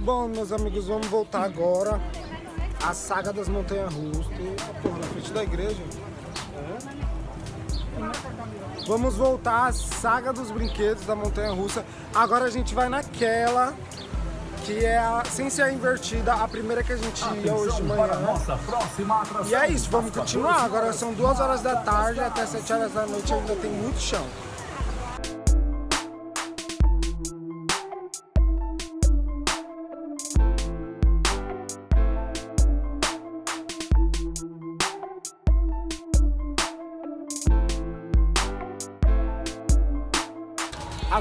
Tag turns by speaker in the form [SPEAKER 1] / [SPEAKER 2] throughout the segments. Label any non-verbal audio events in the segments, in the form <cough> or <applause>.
[SPEAKER 1] Bom, meus amigos, vamos voltar agora à saga das montanhas russas. Eita, porra, na frente da igreja. Vamos voltar à saga dos brinquedos da montanha russa. Agora a gente vai naquela que é a, sem ser invertida, a primeira que a gente ia hoje de manhã.
[SPEAKER 2] Nossa próxima atração.
[SPEAKER 1] E é isso, vamos continuar. Agora são duas horas da tarde, até 7 horas da noite ainda tem muito chão.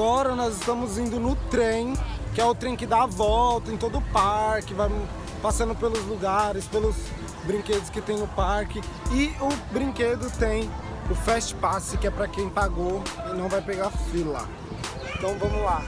[SPEAKER 1] Agora nós estamos indo no trem, que é o trem que dá a volta em todo o parque, vai passando pelos lugares, pelos brinquedos que tem no parque. E o brinquedo tem o Fast Pass, que é para quem pagou e não vai pegar fila. Então vamos lá.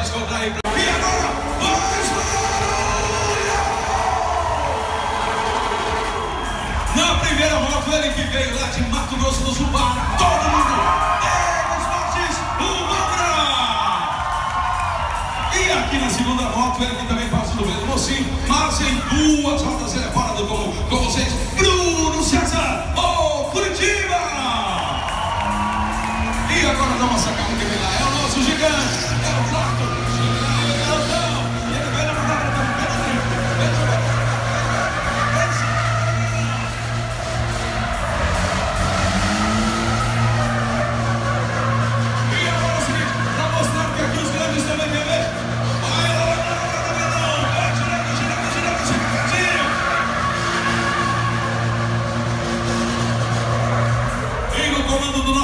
[SPEAKER 3] E agora, barulho! Na primeira moto, ele que veio lá de Mato Grosso do Sul para todo mundo. Negros Fortes, o Mambra! E aqui na segunda moto, ele que também passa do mesmo mocinho, mas em duas rodas ele é do agora dá uma sacada que vem lá. É o nosso gigante. É o Flaco.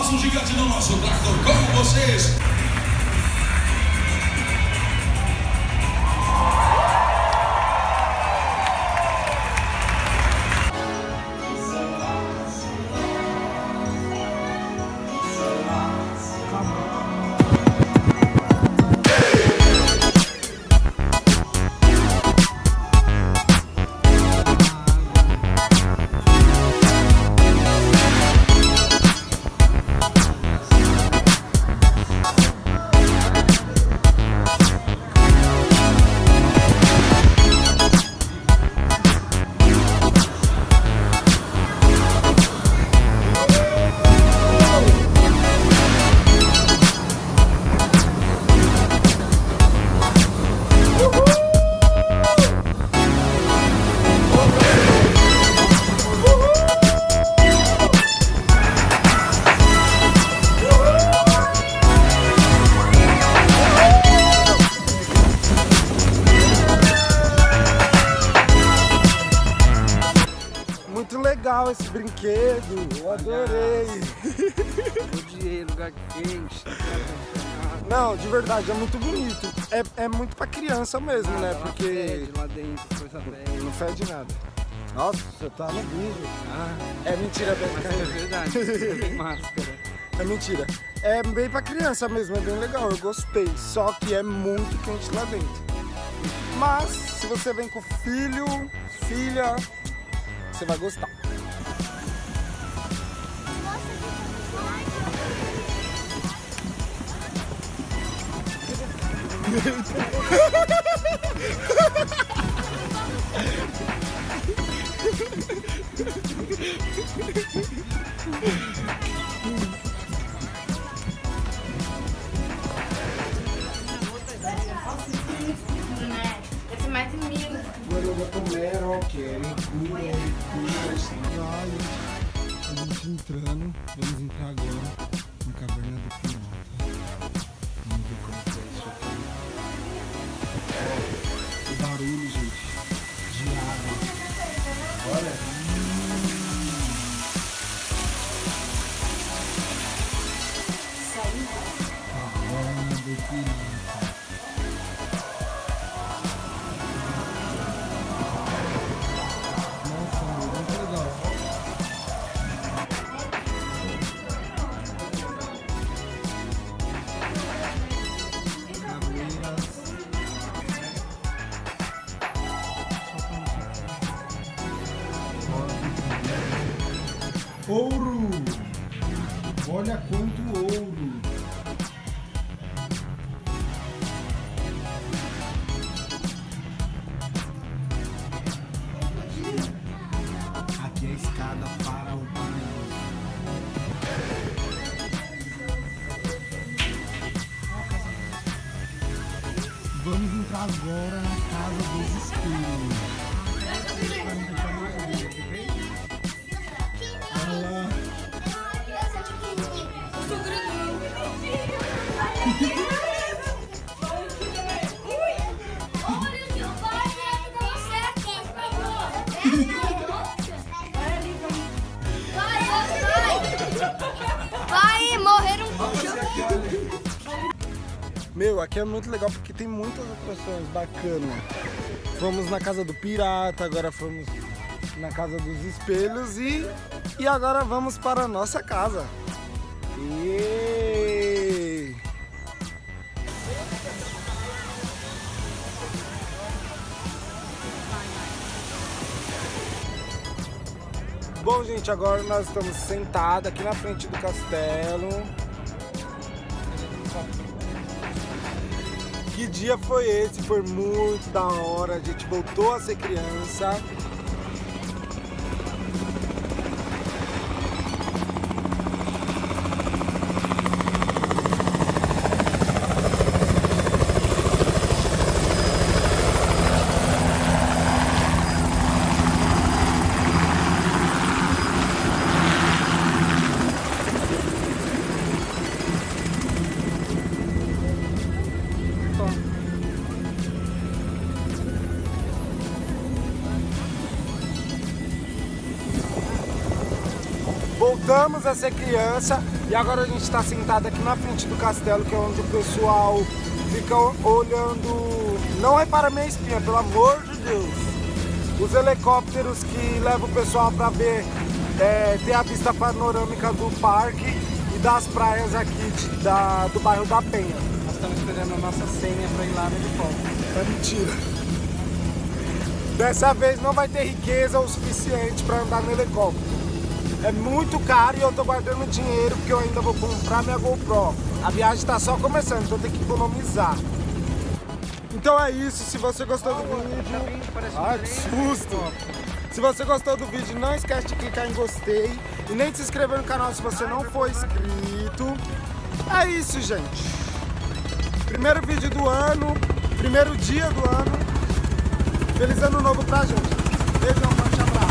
[SPEAKER 3] Nosso gigante, do nosso tractor, com vocês.
[SPEAKER 1] Brinquedo, eu adorei.
[SPEAKER 4] Odiei lugar quente.
[SPEAKER 1] Não, de verdade, é muito bonito. É, é muito pra criança mesmo, né?
[SPEAKER 4] Ela
[SPEAKER 1] Porque
[SPEAKER 4] fede lá dentro, coisa velha.
[SPEAKER 1] não fede nada. Nossa, você tá no vídeo.
[SPEAKER 4] Ah,
[SPEAKER 1] É mentira,
[SPEAKER 4] é
[SPEAKER 1] Beca.
[SPEAKER 4] verdade, não tem máscara.
[SPEAKER 1] É mentira. É bem pra criança mesmo, é bem legal, eu gostei. Só que é muito quente lá dentro. Mas, se você vem com filho, filha, você vai gostar. Exatamente. Voglio comero che ricura e cura signori. Vamos entrando, vamos entrar agora na caverna do Caverna do agora na casa dos espíritos. Olha lá. <laughs> aqui é muito legal porque tem muitas atrações bacanas. Fomos na casa do pirata, agora fomos na casa dos espelhos e, e agora vamos para a nossa casa. E... Bom, gente, agora nós estamos sentados aqui na frente do castelo. Que dia foi esse? Foi muito da hora. A gente voltou a ser criança. Voltamos a ser criança e agora a gente está sentado aqui na frente do castelo, que é onde o pessoal fica olhando. Não repara minha espinha, pelo amor de Deus. Os helicópteros que levam o pessoal para ver, é, ter a vista panorâmica do parque e das praias aqui de- da, do bairro da Penha.
[SPEAKER 4] Nós estamos esperando a nossa senha pra ir lá no helicóptero.
[SPEAKER 1] É mentira. Dessa vez não vai ter riqueza o suficiente para andar no helicóptero. É muito caro e eu tô guardando dinheiro porque eu ainda vou comprar minha GoPro. A viagem está só começando, então tem que economizar. Então é isso, se você gostou do vídeo. Ai, que susto! Se você gostou do vídeo, não esquece de clicar em gostei e nem de se inscrever no canal se você não for inscrito. É isso, gente. Primeiro vídeo do ano, primeiro dia do ano. Feliz ano novo pra gente. Beijão, forte abraço.